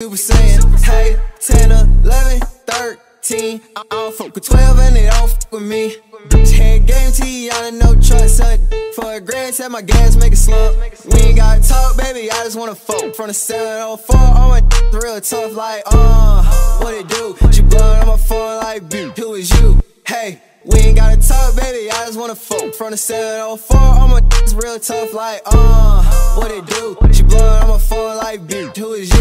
You was saying, hey, 10, 11, 13. I don't fuck with 12 and they don't fuck with me. 10 game T, I don't know trust. For a grand, set, my gas, make a slump. We ain't got talk, baby, I just wanna fuck. From the 704, all my real tough, like, uh, what it do? She blowin' on my phone like, B. who is you? Hey. We ain't gotta talk, baby, I just wanna fuck From the 704, all my real tough like, uh, what it do? She blowin' on my phone like, B. who is you?